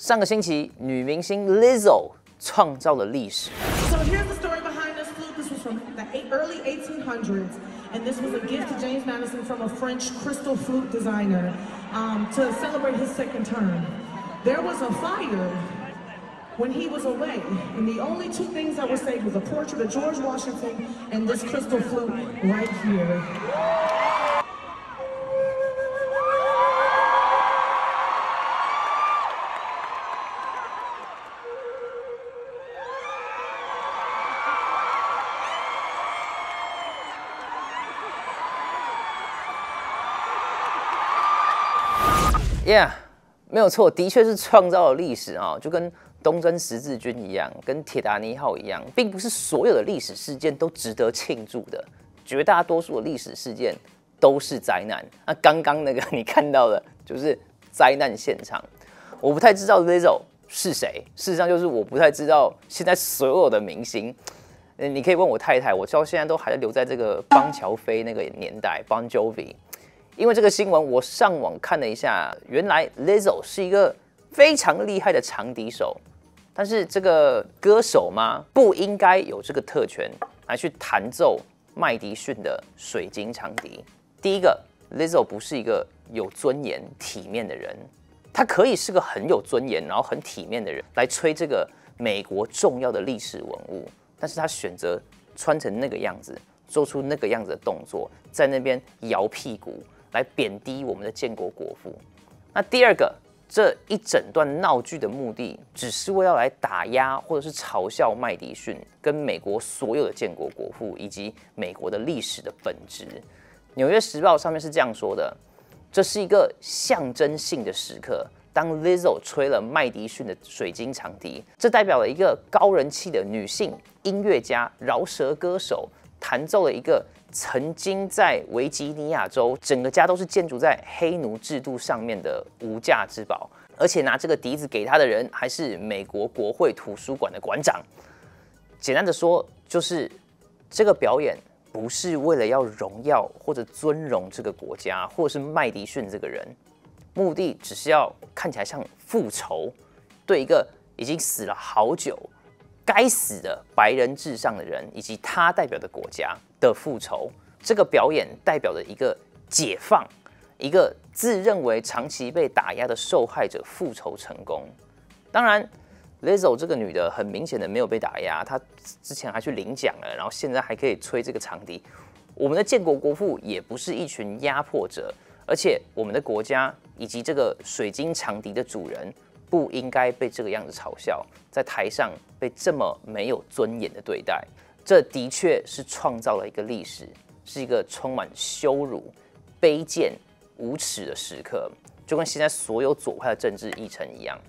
上个星期，女明星 Lizzo 创造了历史。 So here's the story behind this flute. This was from the eight, early 1800s, and this was a gift to James Madison from a French crystal flute designer um, to celebrate his second term. There was a fire when he was away, and the only two things that were saved was a portrait of George Washington and this crystal flute right here. Yeah，没有错，的确是创造了历史啊，就跟东征十字军一样，跟铁达尼号一样，并不是所有的历史事件都值得庆祝的，绝大多数的历史事件都是灾难。那刚刚那个你看到的，就是灾难现场。我不太知道 Lizzo 是谁，事实上就是我不太知道现在所有的明星。你可以问我太太，我到现在都还在留在这个邦乔飞那个年代，Bon Jovi。因为这个新闻，我上网看了一下，原来 Lizzo 是一个非常厉害的长笛手，但是这个歌手吗？不应该有这个特权来去弹奏麦迪逊的水晶长笛。第一个，Lizzo 不是一个有尊严、体面的人，他可以是个很有尊严，然后很体面的人来吹这个美国重要的历史文物，但是他选择穿成那个样子，做出那个样子的动作，在那边摇屁股。来贬低我们的建国国父。那第二个，这一整段闹剧的目的，只是为了来打压或者是嘲笑麦迪逊跟美国所有的建国国父以及美国的历史的本质。纽约时报上面是这样说的：这是一个象征性的时刻。当 Lizzo 吹了麦迪逊的水晶长笛，这代表了一个高人气的女性音乐家、饶舌歌手弹奏了一个。曾经在维吉尼亚州，整个家都是建筑在黑奴制度上面的无价之宝，而且拿这个笛子给他的人还是美国国会图书馆的馆长。简单的说，就是这个表演不是为了要荣耀或者尊荣这个国家，或者是麦迪逊这个人，目的只是要看起来像复仇，对一个已经死了好久。该死的白人至上的人，以及他代表的国家的复仇，这个表演代表着一个解放，一个自认为长期被打压的受害者复仇成功。当然，Lizzo 这个女的很明显的没有被打压，她之前还去领奖了，然后现在还可以吹这个长笛。我们的建国国父也不是一群压迫者，而且我们的国家以及这个水晶长笛的主人。不应该被这个样子嘲笑，在台上被这么没有尊严的对待，这的确是创造了一个历史，是一个充满羞辱、卑贱、无耻的时刻，就跟现在所有左派的政治议程一样。